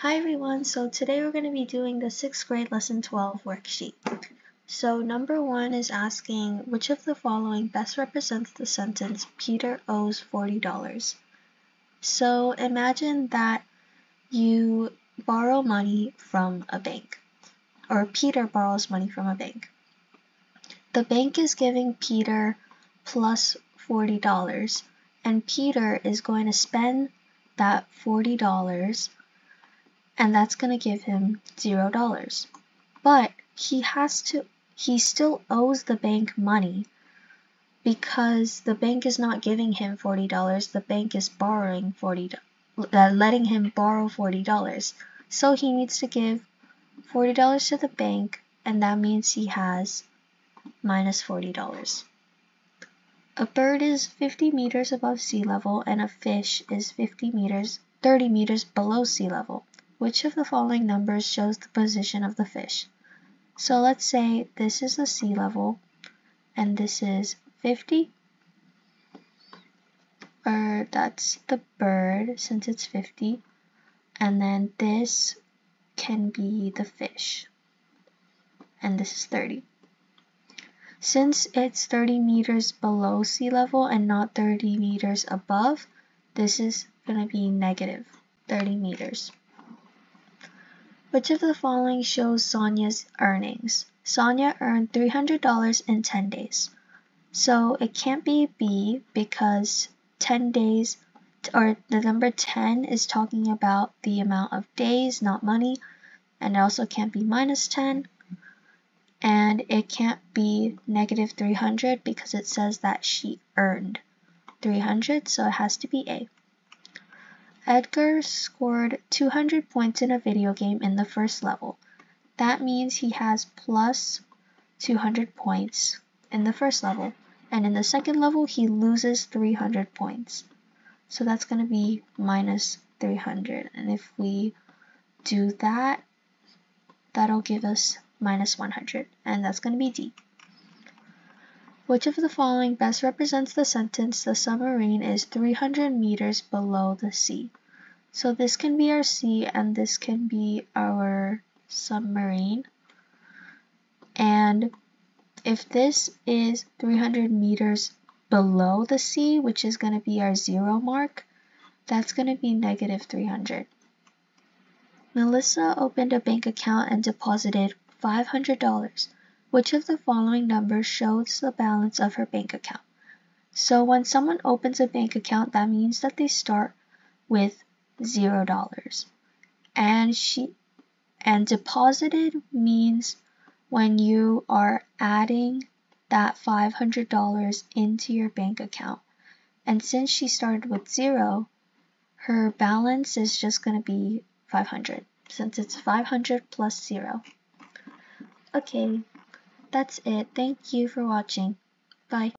Hi everyone, so today we're going to be doing the 6th grade lesson 12 worksheet. So number 1 is asking which of the following best represents the sentence Peter owes $40. So imagine that you borrow money from a bank, or Peter borrows money from a bank. The bank is giving Peter plus $40 and Peter is going to spend that $40 and that's going to give him zero dollars. But he has to, he still owes the bank money because the bank is not giving him $40, the bank is borrowing 40 uh, letting him borrow $40. So he needs to give $40 to the bank and that means he has minus $40. A bird is 50 meters above sea level and a fish is 50 meters 30 meters below sea level. Which of the following numbers shows the position of the fish? So let's say this is the sea level and this is 50 or that's the bird since it's 50 and then this can be the fish and this is 30. Since it's 30 meters below sea level and not 30 meters above, this is going to be negative 30 meters. Which of the following shows Sonia's earnings? Sonia earned $300 in 10 days. So it can't be B because 10 days or the number 10 is talking about the amount of days, not money. And it also can't be minus 10. And it can't be negative 300 because it says that she earned 300, so it has to be A. Edgar scored 200 points in a video game in the first level. That means he has plus 200 points in the first level. And in the second level, he loses 300 points. So that's going to be minus 300. And if we do that, that'll give us minus 100. And that's going to be D. Which of the following best represents the sentence the submarine is 300 meters below the sea? So this can be our sea and this can be our submarine. And if this is 300 meters below the sea, which is going to be our zero mark, that's going to be negative 300. Melissa opened a bank account and deposited $500. Which of the following numbers shows the balance of her bank account? So when someone opens a bank account, that means that they start with zero dollars. And she and deposited means when you are adding that $500 into your bank account. And since she started with zero, her balance is just going to be 500 since it's 500 plus zero. Okay, that's it. Thank you for watching. Bye.